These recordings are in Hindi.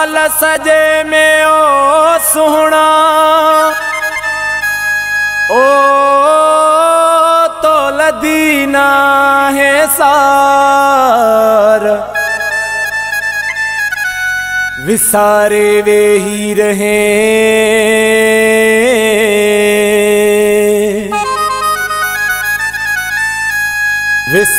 साल सजे में ओ सुहना ओ तो लदीना है सार। विसारे वे ही रहे।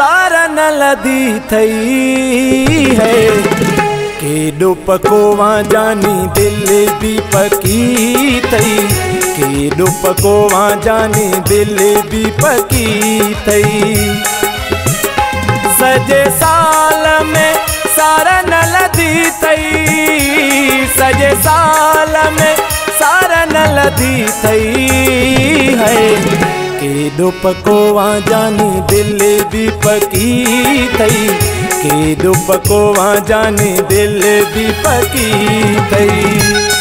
सारा न लदी थई है। केॾो पकोवा जानी दिल भी पकी थई। केॾो पकोवा जानी दिल भी पकी थई। सजे साल में सारा न लदी तई सजे साल में सारा न लदी तई है। केॾो पकोवा जानी दिल भी पकी थई केॾो पकोवा जानी दिल भी पकी थई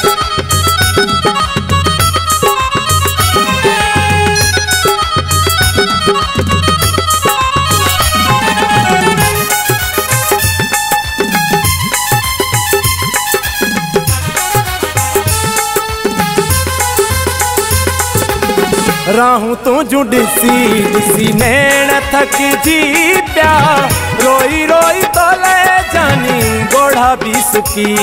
राहूं तुझू ॾिसी ॾिसी नैण थकिजी पिया। रोई रोई तोले जानी गोढ़ा भी सुकी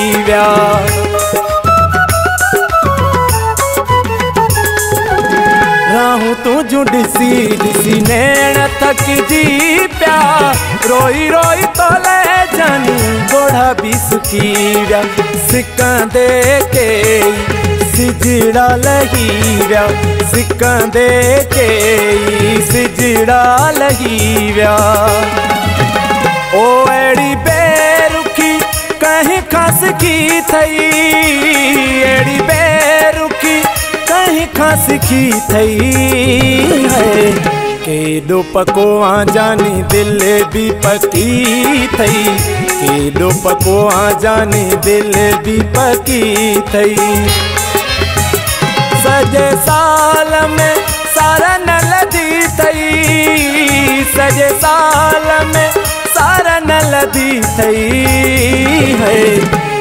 राहूं तुझू ॾिसी ॾिसी नैण थकिजी पिया। रोई रोई तोले जानी गोढ़ा भी सुकी विया। सिकंदे के सिजड़ा लही विया सिकंदे के सिजड़ा लही विया ओ अड़ी बेरुखी, कहीं खस की थई। अड़ी बेरुखी, कहीं खस की थई। है केॾो पकोआ जानी दिल भी पकी थई। केॾो पकोआ जानी दिल भी पकी थई। सजे साल में सारा न लदी थई सजे साल में सारा न लदी थई है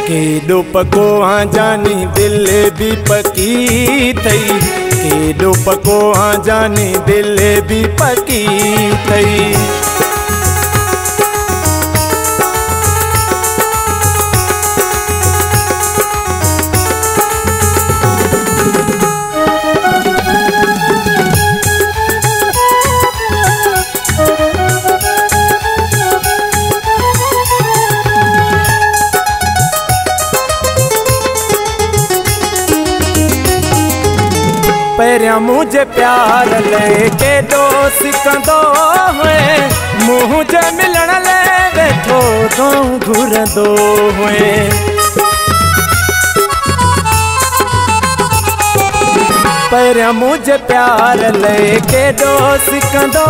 केॾो पकोआ जानी दिल भी पकी थई केॾो पकोआ जानी दिल भी पकी थई पहिरियाँ मुंहिंजे प्यार लेके दोस्त कंदो हुए। मुंहिंजे मिलण लाइ वेठो तो घुरंदो हुए। पहिरियाँ मुंहिंजे प्यार लेके दोस्त कंदो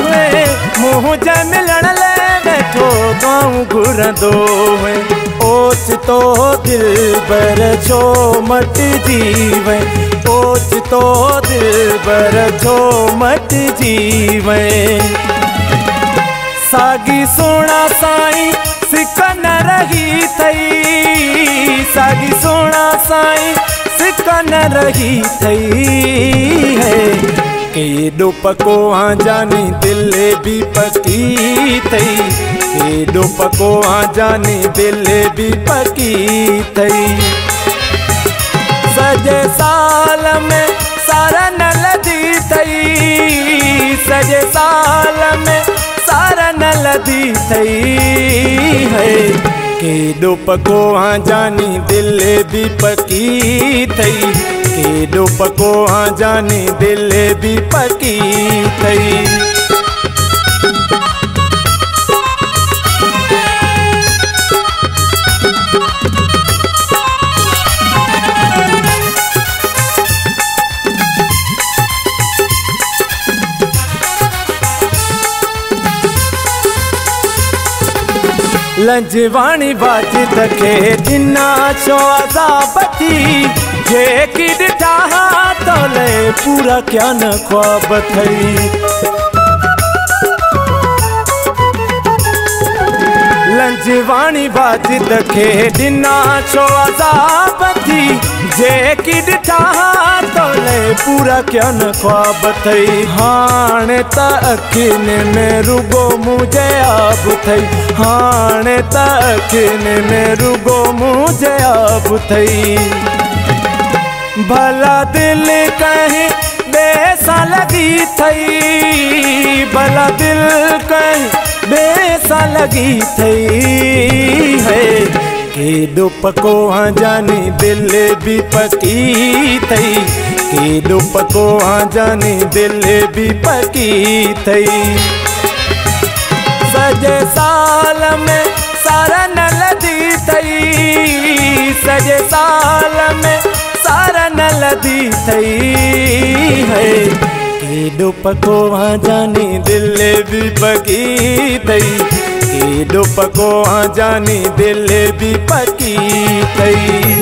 हुए। मुंहिंजे मिलण लाइ वेठो तो घुरंदो हुए। ओच तो दिल बर छो मट जीवे ओच तो दिल बर छो मट जीवे। सागी सोना साईं सिक न रही थई, सागी सोना साईं सिक न रही थई है। केॾो पकोआ जानी दिल भी पकी थई। केॾो पकोआ जानी दिल भी पकी थई। सजे साल में सारा न लदी थई। सजे साल में सारा न लदी थई। है केॾो पकोआ जानी दिल भी पकी थई। केॾो पकोआ जानी दिल भी पकी थई। लंजवाणी बाजिद खे ॾिना छो अज़ाबती जे की ॾिठा तोले पूरा क्या न ख्वाब थई। लंजवाणी बाजिद खे ॾिना छो अज़ाबती जे की ॾिठा पूरा क्या न ख्वाब थई। हाणे त अखियुनि में रुगो मुझे आब थई। हाणे त अखियुनि में रुगो मुझे आब थई। भला दिल कहीं बेसा लगी थई। भला दिल कहीं बेसा लगी थई। है, केॾो पको हाँ जानी दिल भी पकी थई। केॾो पको हाँ जानी दिल भी पकी थई। सॼे साल में सारा न लदी थई। सॼे साल में सारा न लदी थई। है केॾो पको हाँ जानी दिल भी पकी थई। केॾो जानी दिल भी पकी थई।